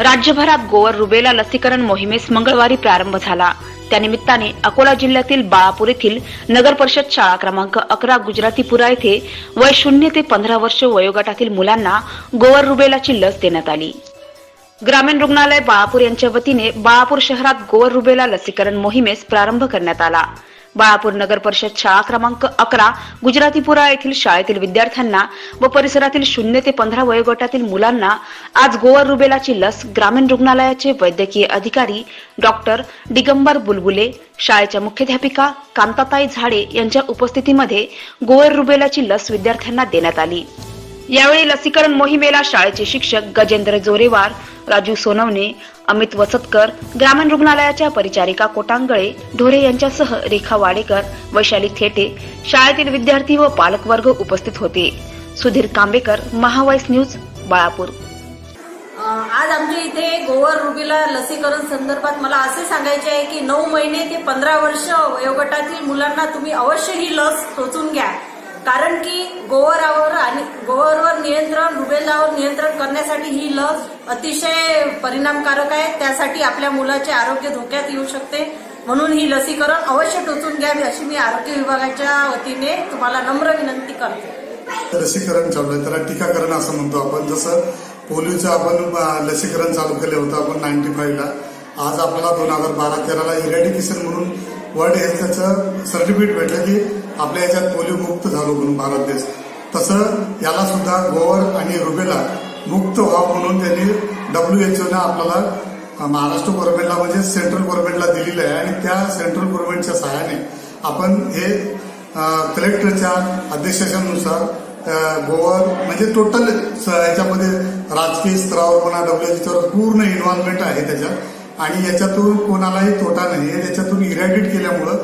राज्यभरात गोवर रुबेला लसीकरण मोहिमेस मंगळवारी प्रारंभ झाला. त्यानिमित्ताने अकोला जिल्ह्यातील बाळापूर येथील नगर परिषद शाळा क्रमांक अकरा गुजरातीपुरा येथे वय शून्य ते पंधरा वर्ष वयोगटातील मुलांना गोवर रुबेलाची लस देण्यात आली. ग्रामीण रुग्णालय बाळापूर यांच्या वतीने बाळापूर शहरात गोवर रुबेला लसीकरण मोहिमेस प्रारंभ करण्यात आला. बाळापूर नगर परिषद शाळा क्रमांक अकरा गुजरातीपुरा येथील शाळेतील विद्यार्थ्यांना व परिसरातील शून्य ते पंधरा वयोगटातील मुलांना आज गोवर रुबेलाची लस ग्रामीण रुग्णालयाचे वैद्यकीय अधिकारी डॉक्टर दिगंबर बुलबुले शाळेच्या मुख्याध्यापिका कांताताई झाडे यांच्या उपस्थितीमध्ये गोवर रुबेलाची लस विद्यार्थ्यांना देण्यात आली. यावेळी लसीकरण मोहिमेला शाळेचे शिक्षक गजेंद्र जोरेवार राजू सोनवणे अमित वसतकर ग्रामीण रुग्णालयाच्या परिचारिका कोटांगळे ढोरे यांच्यासह रेखा वाडेकर वैशाली थेटे शाळेतील विद्यार्थी व पालकवर्ग उपस्थित होते. सुधीर कांबेकर महावाईस न्यूज बाळापूर. आज आमच्या इथे गोवर रुबीला लसीकरण संदर्भात मला असे सांगायचे आहे की नऊ महिने ते पंधरा वर्ष वयोगटातील मुलांना तुम्ही अवश्य ही लस टोचून घ्या. कारण की गोवरावर आणि गोवर नियंत्रण रुबेलावर नियंत्रण करण्यासाठी ही लस अतिशय परिणामकारक आहे. त्यासाठी आपल्या मुलाचे आरोग्य धोक्यात येऊ शकते. म्हणून ही लसीकरण अवश्य टोचून घ्यावी अशी मी आरोग्य विभागाच्या वतीने तुम्हाला नम्र विनंती करते. लसीकरण चालू आहे. त्याला टीकाकरण असं म्हणतो आपण. जसं पोलिओचं आपण लसीकरण चालू केलं होतं आपण नाईन्टी फाईव्हला आज आपल्याला दोन हजार बारा तेराला इरॅडिकेशन म्हणून वर्ल्ड हेल्थचं सर्टिफिकेट भेटलं की आपल्या याच्यात पोलिओ मुक्त झालो म्हणून भारत देश. तसं याला सुद्धा गोवर आणि रुबेला मुक्त व्हावं म्हणून त्यांनी डब्ल्यू एच ओनं आपल्याला महाराष्ट्र गव्हर्नमेंटला म्हणजे सेंट्रल गव्हर्नमेंटला दिलेलं आहे. आणि त्या सेंट्रल गव्हर्नमेंटच्या सहाय्याने आपण हे कलेक्टरच्या अध्यक्षानुसार गोवर म्हणजे टोटल याच्यामध्ये राजकीय स्तरावर म्हणा डब्ल्यूएचओवर पूर्ण इन्व्हॉल्वमेंट आहे त्याच्यात. आणि याच्यातून कोणालाही तोटा नाही. आहे इरॅडिट केल्यामुळं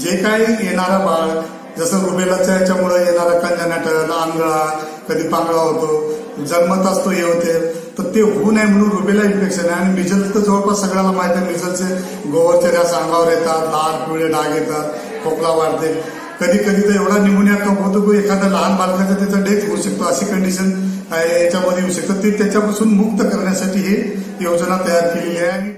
जे काही येणारा बाळ जसं रुबेलाच्या याच्यामुळे येणारा कंजनाटल आंधळा कधी पांगळा होतो जन्मत असतो हे होते. तर ते होऊ नये म्हणून रुबेला इन्फेक्शन आहे. आणि मिझल तर जवळपास सगळ्याला माहिती आहे मिझलचे गोवरच्या त्या अंगावर येतात लाल पिवळे डाग येतात खोकला वाढते. कधी कधी तर एवढा निमोनिया कप होतो की एखाद्या लहान बालकाचा त्याचा डेथ होऊ शकतो. अशी कंडिशन याच्यामध्ये येऊ शकतं. ते त्याच्यापासून मुक्त करण्यासाठी ही योजना तयार केलेली आहे. आणि